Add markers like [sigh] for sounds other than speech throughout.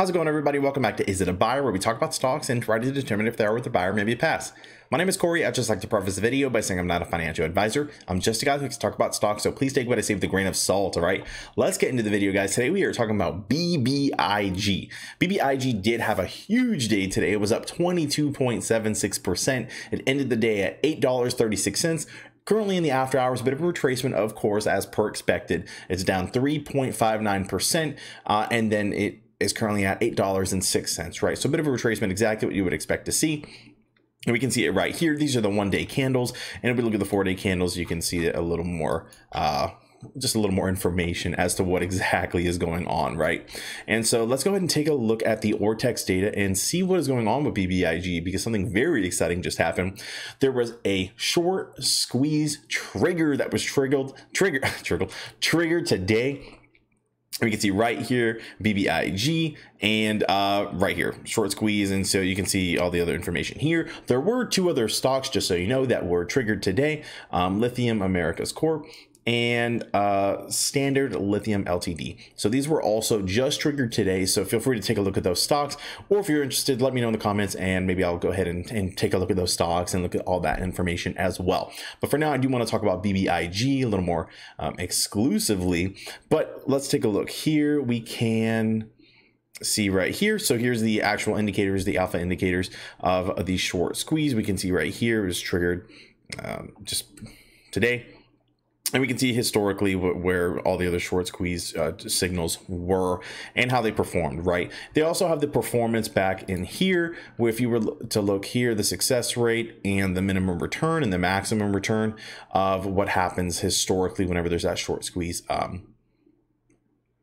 How's it going, everybody? Welcome back to Is It a Buyer, where we talk about stocks and try to determine if they are worth a buy or maybe a pass. My name is Corey. I'd just like to preface the video by saying I'm not a financial advisor. I'm just a guy who likes to talk about stocks, so please take what I say with a grain of salt, all right? Let's get into the video, guys. Today we are talking about BBIG. BBIG did have a huge day today. It was up 22.76%. It ended the day at $8.36. Currently in the after hours, a bit of a retracement, of course, as per expected. It's down 3.59%, uh, and then it is currently at $8.06, right? So a bit of a retracement, exactly what you would expect to see. And we can see it right here. These are the one day candles. And if we look at the four day candles, you can see a little more, uh, just a little more information as to what exactly is going on, right? And so let's go ahead and take a look at the Ortex data and see what is going on with BBIG because something very exciting just happened. There was a short squeeze trigger that was triggered, trigger, [laughs] triggered, triggered today we can see right here BBIG and uh, right here. Short squeeze and so you can see all the other information here. There were two other stocks just so you know that were triggered today. Um, lithium Americas Corp and uh, standard lithium LTD. So these were also just triggered today. So feel free to take a look at those stocks, or if you're interested, let me know in the comments, and maybe I'll go ahead and, and take a look at those stocks and look at all that information as well. But for now, I do want to talk about BBIG a little more um, exclusively. But let's take a look here. We can see right here. So here's the actual indicators, the alpha indicators of the short squeeze. We can see right here is triggered um, just today and we can see historically where all the other short squeeze uh, signals were and how they performed right? They also have the performance back in here where if you were to look here the success rate and the minimum return and the maximum return of what happens historically whenever there's that short squeeze um,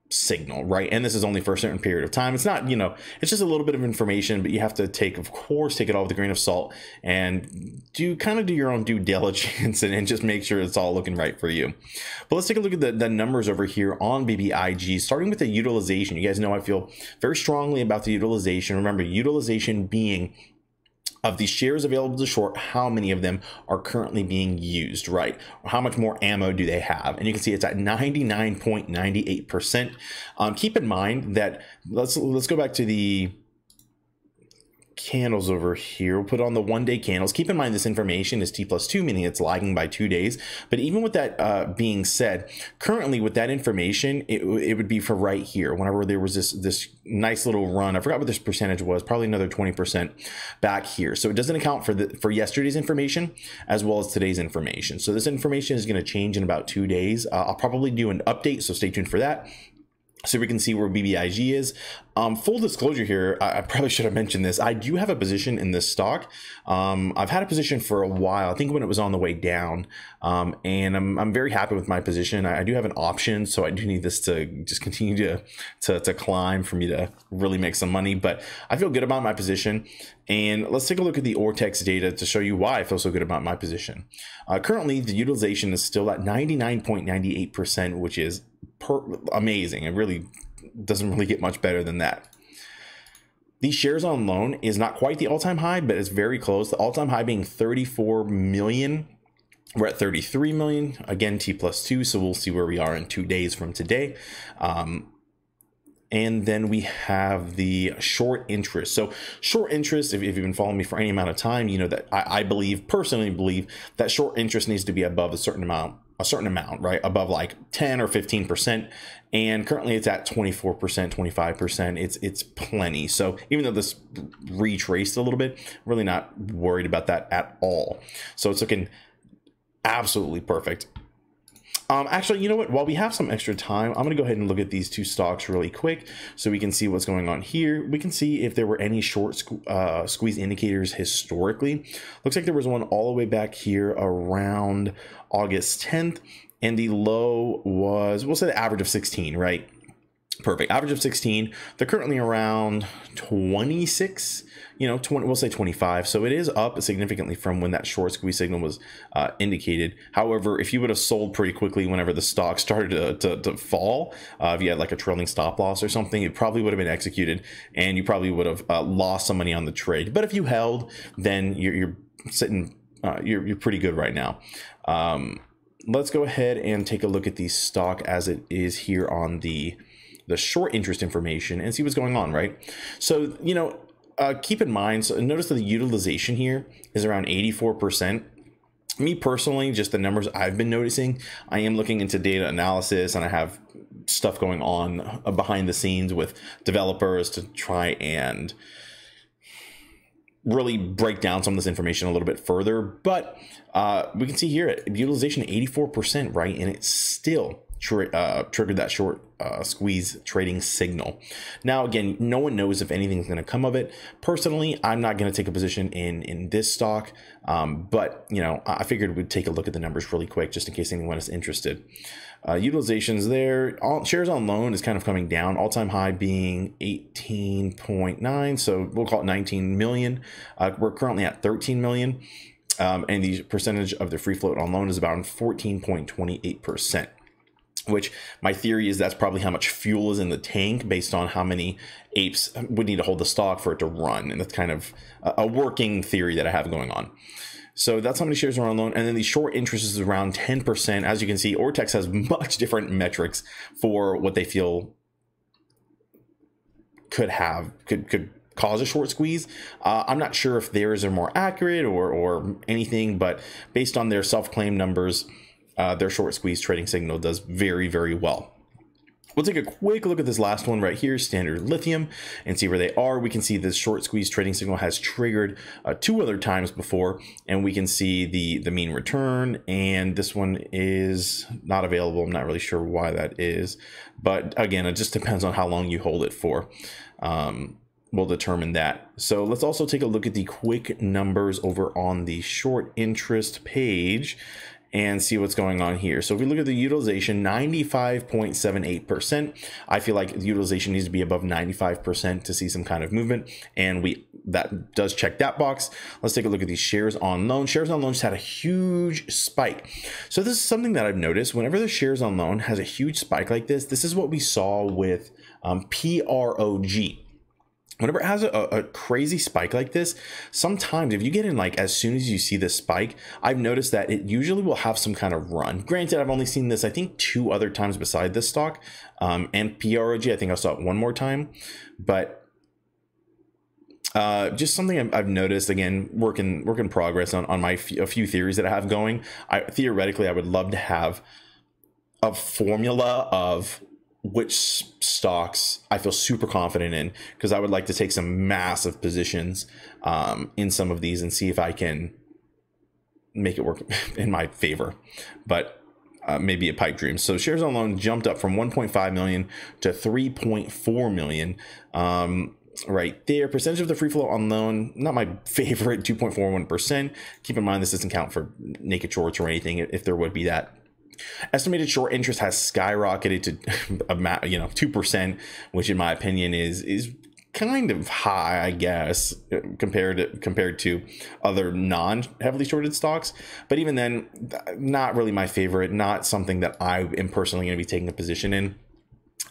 signal, right? And this is only for a certain period of time. It's not, you know, it's just a little bit of information, but you have to take, of course, take it all with a grain of salt and do kind of do your own due [laughs] diligence and, and just make sure it's all looking right for you. But let's take a look at the, the numbers over here on BBIG, starting with the utilization. You guys know I feel very strongly about the utilization. Remember, utilization being of the shares available to short, how many of them are currently being used, right? How much more ammo do they have? And you can see it's at 99.98%. Um, keep in mind that let's let's go back to the candles over here. We'll put on the one day candles. Keep in mind this information is T plus two, meaning it's lagging by two days. But even with that uh, being said, currently with that information, it, it would be for right here. Whenever there was this, this nice little run, I forgot what this percentage was, probably another 20% back here. So it doesn't account for the for yesterday's information as well as today's information. So this information is going to change in about two days. Uh, I'll probably do an update, so stay tuned for that so we can see where BBIG is. Um, full disclosure here, I, I, probably should have mentioned this. I do have a position in this stock. Um, I've had a position for a while. I think when it was on the way down, um, and I'm, I'm very happy with my position. I, I, do have an option, so I do need this to just continue to, to to climb for me to really make some money. But I feel good about my position. And let's take a look at the Ortex data to show you why I feel so good about my position. Uh, currently, the utilization is still at 99.98%, which is per- amazing. It really doesn't really get much better than that. These shares on loan is not quite the all-time high, but it's very close. The all-time high being 34 million. We're at 33 million. Again, T plus two, so we'll see where we are in two days from today. Um, and then we have the short interest. So short interest, if, if, you've been following me for any amount of time, you know that I, I believe, personally believe, that short interest needs to be above a certain amount a certain amount, right? Above like 10 or 15%. And currently it's at 24%, 25%. It's it's plenty. So even though this retraced a little bit, really not worried about that at all. So it's looking absolutely perfect. Um, actually, you know what? While we have some extra time, I'm going to go ahead and look at these two stocks really quick so we can see what's going on here. We can see if there were any short uh, squeeze indicators historically. Looks like there was one all the way back here around August 10th, and the low was, we'll say the average of 16, right? Perfect. Average of 16. They're currently around 26, you know, 20, we'll say 25. So it is up significantly from when that short squeeze signal was uh, indicated. However, if you would have sold pretty quickly whenever the stock started to, to, to fall, uh, if you had like a trailing stop loss or something, it probably would have been executed and you probably would have uh, lost some money on the trade. But if you held, then you're, you're sitting, uh, you're, you're pretty good right now. Um, let's go ahead and take a look at the stock as it is here on the the short interest information and see what's going on, right? So, you know, uh, keep in mind, so notice that the utilization here is around 84%. Me personally, just the numbers I've been noticing, I am looking into data analysis and I have stuff going on uh, behind the scenes with developers to try and really break down some of this information a little bit further. But uh, we can see here utilization 84%, right? And it's still uh, triggered that short uh, squeeze trading signal. Now, again, no one knows if anything's going to come of it. Personally, I'm not going to take a position in in this stock, um, but you know, I figured we'd take a look at the numbers really quick just in case anyone is interested. Uh, utilizations there, all, shares on loan is kind of coming down. All time high being 18.9, so we'll call it 19 million. Uh, we're currently at 13 million. Um, and the percentage of the free float on loan is about 14.28 percent which my theory is that's probably how much fuel is in the tank based on how many apes would need to hold the stock for it to run. And that's kind of a working theory that I have going on. So that's how many shares are on loan. And then the short interest is around 10%. As you can see, Ortex has [laughs] much different metrics for what they feel could have, could, could cause a short squeeze. Uh, I'm not sure if theirs are more accurate or, or anything, but based on their self-claim numbers, uh, their short squeeze trading signal does very, very well. We'll take a quick look at this last one right here, Standard Lithium, and see where they are. We can see this short squeeze trading signal has triggered uh, two other times before, and we can see the, the mean return, and this one is not available. I'm not really sure why that is, but again, it just depends on how long you hold it for. Um, will determine that. So let's also take a look at the quick numbers over on the short interest page and see what's going on here. So if we look at the utilization, 95.78%. I feel like the utilization needs to be above 95% to see some kind of movement. And we that does check that box. Let's take a look at these shares on loan. Shares on loan just had a huge spike. So this is something that I've noticed. Whenever the shares on loan has a huge spike like this, this is what we saw with um, PROG whenever it has a, a, crazy spike like this sometimes if you get in like as soon as you see this spike i've noticed that it usually will have some kind of run granted i've only seen this i think two other times beside this stock um, and prog i think i saw it one more time but uh, just something I've noticed again, work in work in progress on on my a few theories that I have going. I theoretically I would love to have a formula of which stocks I feel super confident in because I would like to take some massive positions um, in some of these and see if I can make it work [laughs] in my favor. But uh, maybe a pipe dream. So shares on loan jumped up from 1.5 million to 3.4 million. Um, right there. Percentage of the free float on loan, not my [laughs] favorite, 2.41%. Keep in mind this doesn't count for naked shorts or anything if there would be that. Estimated short interest has skyrocketed to [laughs] you know two percent, which in my opinion is is kind of high, I guess, compared to, compared to other non heavily shorted stocks. But even then, not really my favorite. Not something that I am personally going to be taking a position in.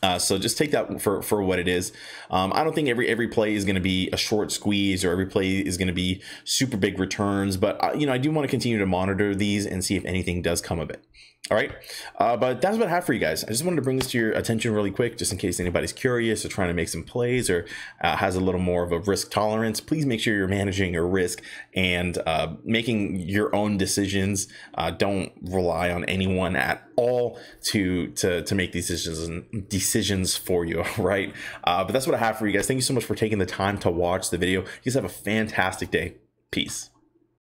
Uh, so just take that for, for what it is. Um, I don't think every every play is going to be a short squeeze or every play is going to be super big returns. But uh, you know, I do want to continue to monitor these and see if anything does come of it. All right, uh, but that's what I have for you guys. I just wanted to bring this to your attention really quick, just in case anybody's curious or trying to make some plays or uh, has a little more of a risk tolerance. Please make sure you're managing your risk and uh, making your own decisions. Uh, don't rely on anyone at all to to to make these decisions decisions for you. [laughs] Right, uh, but that's what I have for you guys. Thank you so much for taking the time to watch the video. You guys have a fantastic day. Peace.